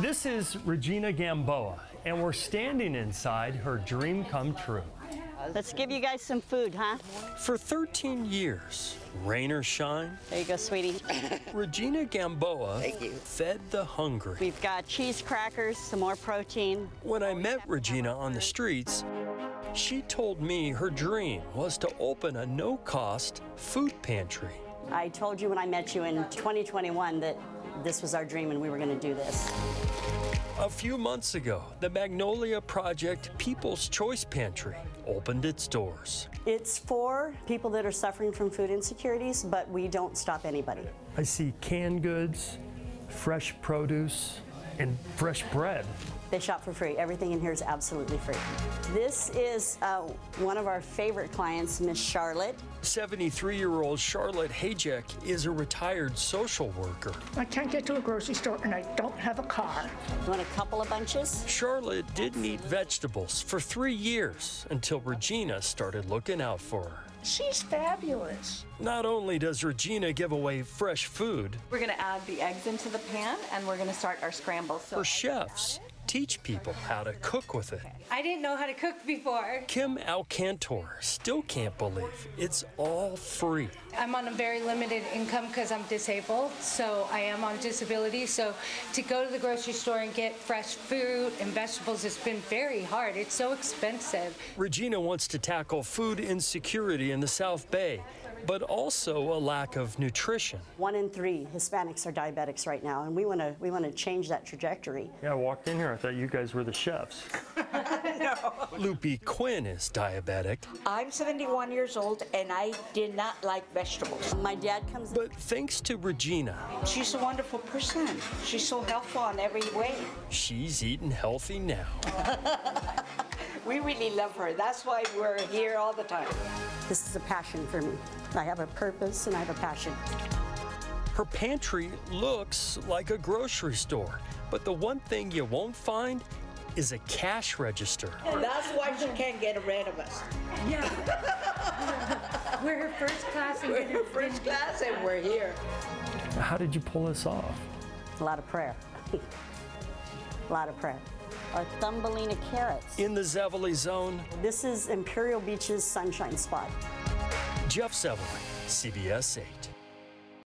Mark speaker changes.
Speaker 1: This is Regina Gamboa, and we're standing inside her dream come true.
Speaker 2: Let's give you guys some food, huh?
Speaker 1: For 13 years, rain or shine,
Speaker 2: There you go, sweetie.
Speaker 1: Regina Gamboa Thank you. fed the hungry.
Speaker 2: We've got cheese crackers, some more protein.
Speaker 1: When I met Regina on the streets, she told me her dream was to open a no cost food pantry.
Speaker 2: I told you when I met you in 2021 that this was our dream and we were going to do this.
Speaker 1: A few months ago, the Magnolia Project People's Choice Pantry opened its doors.
Speaker 2: It's for people that are suffering from food insecurities, but we don't stop anybody.
Speaker 1: I see canned goods, fresh produce, and fresh bread.
Speaker 2: They shop for free. Everything in here is absolutely free. This is uh, one of our favorite clients, Miss Charlotte.
Speaker 1: 73 year old Charlotte Hajek is a retired social worker.
Speaker 3: I can't get to a grocery store and I don't have a car.
Speaker 2: You want a couple of bunches?
Speaker 1: Charlotte didn't eat vegetables for three years until Regina started looking out for her.
Speaker 3: She's fabulous.
Speaker 1: Not only does Regina give away fresh food,
Speaker 4: We're going to add the eggs into the pan and we're going to start our scramble. So
Speaker 1: her chefs teach people how to cook with it.
Speaker 5: I didn't know how to cook before.
Speaker 1: Kim Alcantor still can't believe it's all free.
Speaker 5: I'm on a very limited income because I'm disabled, so I am on disability. So to go to the grocery store and get fresh fruit and vegetables has been very hard. It's so expensive.
Speaker 1: Regina wants to tackle food insecurity in the South Bay, but also a lack of nutrition.
Speaker 2: One in three Hispanics are diabetics right now, and we want to we want to change that trajectory.
Speaker 1: Yeah, I walked in here, I thought you guys were the chefs. No. Lupe Quinn is diabetic,
Speaker 6: I'm 71 years old and I did not like vegetables.
Speaker 2: My dad comes
Speaker 1: but thanks to Regina,
Speaker 6: She's a wonderful person. She's so helpful in every way.
Speaker 1: she's eating healthy now.
Speaker 6: We really love her. That's why we're here all the time.
Speaker 2: This is a passion for me. I have a purpose and I have a passion.
Speaker 1: Her pantry looks like a grocery store, but the one thing you won't find is a cash register.
Speaker 6: And That's why she can't get rid of us.
Speaker 5: Yeah. We're her first class and
Speaker 6: We're
Speaker 5: dinner.
Speaker 6: first class and we're here.
Speaker 1: How did you pull this off?
Speaker 2: A lot of prayer. a lot of prayer. Our Thumbelina carrots.
Speaker 1: In the Zevely Zone,
Speaker 2: This is Imperial Beach's sunshine spot.
Speaker 1: Jeff Zevely, CBS 8.